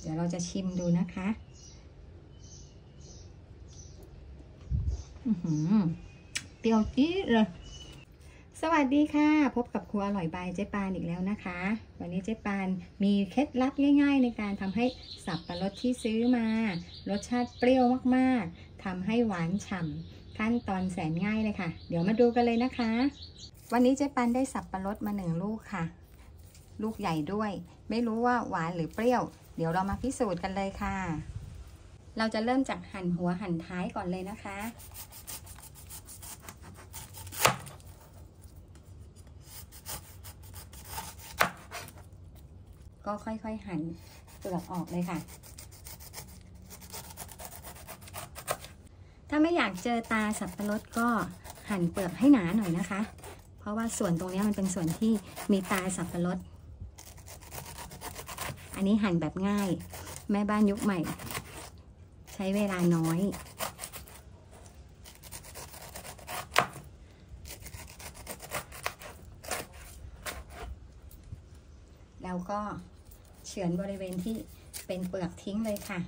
เดี๋ยวเราจะชิมดูนะคะอือหือเปรี้ยวจี๊ดเลย สวัสดีค่ะ พบกับครัวอร่อยบายเจ๊ปานอีกแล้วนะคะ วันนี้เจ๊ปานมีเคล็ดลับง่าย ๆ ในการทำให้สับปะรดที่ซื้อมา รสชาติเปรี้ยวมากๆทำให้หวานฉ่ำขั้นตอนแสนง่ายเลยค่ะ เดี๋ยวมาดูกันเลยนะคะ วันนี้เจ๊ปานได้สับปะรดมาหนึ่งลูกค่ะ ลูกใหญ่ด้วย ไม่รู้ว่าหวานหรือเปรี้ยว ดี๋ยวเรามาพิสูจน์กันเลยค่ะ เราจะเริ่มจากหั่นหัวหั่นท้ายก่อนเลยนะคะ ก็ค่อยๆหั่นเปลือกออกเลยค่ะ ถ้าไม่อยากเจอตาสับปะรดก็หั่นเปลือกให้หนาหน่อยนะคะ เพราะว่าส่วนตรงนี้มันเป็นส่วนที่มีตาสับปะรด อันนี้หั่นแบบง่าย แม่บ้านยุคใหม่ ใช้เวลาน้อย แล้วก็เฉือนบริเวณที่เป็นเปลือกทิ้งเลยค่ะ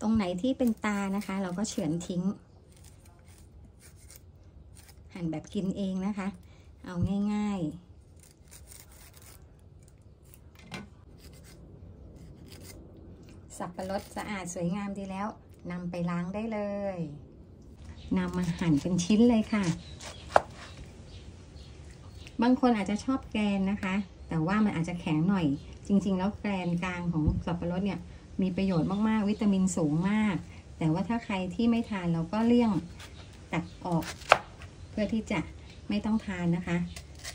ตรงไหนที่เป็นตานะคะ เราก็เฉือนทิ้ง หั่นแบบกินเองนะคะ เอาง่าย ๆสับปะรดสะอาดสวยงามดีแล้วนำไปล้างได้เลยนำมาหั่นเป็นชิ้นเลยค่ะ บางคนอาจจะชอบแกนนะคะ แต่ว่ามันอาจจะแข็งหน่อย จริง ๆ แล้วแกนกลางของสับปะรดเนี่ย มีประโยชน์มากๆ วิตามินสูงมาก แต่ว่าถ้าใครที่ไม่ทานเราก็เลี่ยงตัดออก เพื่อที่จะไม่ต้องทานนะคะ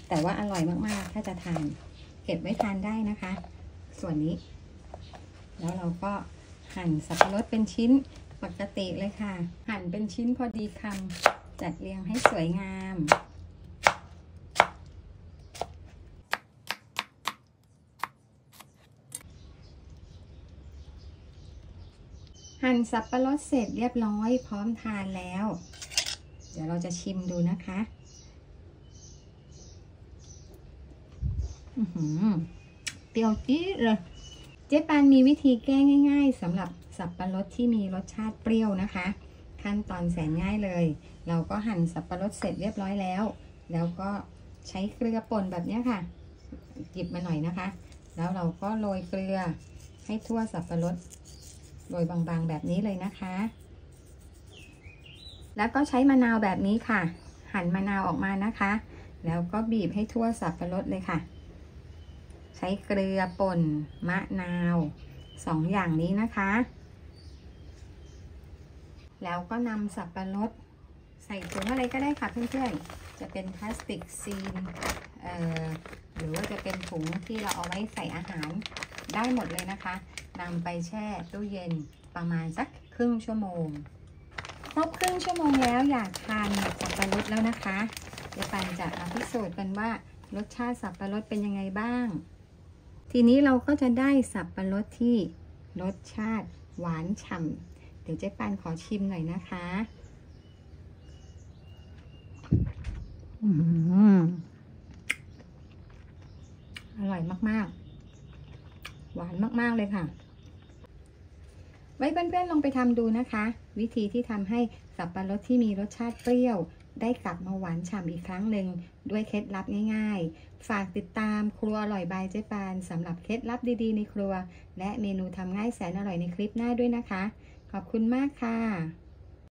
แต่ว่าอร่อยมากๆ ถ้าจะทาน เก็บไว้ทานได้นะคะ ส่วนนี้ แล้วเราก็หั่นสับปะรดเป็นชิ้นปกติเลยค่ะ หั่นเป็นชิ้นพอดีคำจัดเรียงให้สวยงาม หั่นสับปะรดเสร็จเรียบร้อยพร้อมทานแล้ว เดี๋ยวเราจะชิมดูนะคะอือหือเปรี้ยวจี๊ดเลยเจ๊ปานมีวิธีแก้ง่ายๆสำหรับสับปะรดที่มีรสชาติเปรี้ยวนะคะ ขั้นตอนแสนง่ายเลย เราก็หั่นสับปะรดเสร็จเรียบร้อยแล้ว แล้วก็ใช้เกลือป่นแบบนี้ค่ะ หยิบมาหน่อยนะคะ แล้วเราก็โรยเกลือให้ทั่วสับปะรด โรยบางๆแบบนี้เลยนะคะ แล้วก็ใช้มะนาวแบบนี้ค่ะ หั่นมะนาวออกมานะคะ แล้วก็บีบให้ทั่วสับปะรดเลยค่ะ ใช้เกลือป่นมะนาวสองอย่างนี้นะคะแล้วก็นำสับปะรดใส่ถุงอะไรก็ได้ค่ะเพื่อนๆ จะเป็นพลาสติกซีนหรือว่าจะเป็นถุงที่เราเอาไว้ใส่อาหาร ได้หมดเลยนะคะนำไปแช่ตู้เย็นประมาณสักครึ่งชั่วโมงครบครึ่งชั่วโมงแล้วอยากทานสับปะรดแล้วนะคะเดี๋ยวปันจะมาพิสูจน์กันว่ารสชาติสับปะรดเป็นยังไงบ้าง ทีนี้เราก็จะได้สับปะรดที่รสชาติหวานฉ่ำเดี๋ยวเจ๊ปานขอชิมหน่อยนะคะอร่อยมาก ๆ หวานมาก ๆ เลยค่ะ ไว้เพื่อนๆลองไปทำดูนะคะ วิธีที่ทำให้สับปะรดที่มีรสชาติเปรี้ยว ได้กลับมาหวานฉ่ำอีกครั้งหนึ่งด้วยเคล็ดลับง่ายๆ ฝากติดตามครัวอร่อยบายเจ๊ปานสำหรับเคล็ดลับดีๆ ในครัว และเมนูทำง่ายแสนอร่อยในคลิปหน้าด้วยนะคะ ขอบคุณมากค่ะ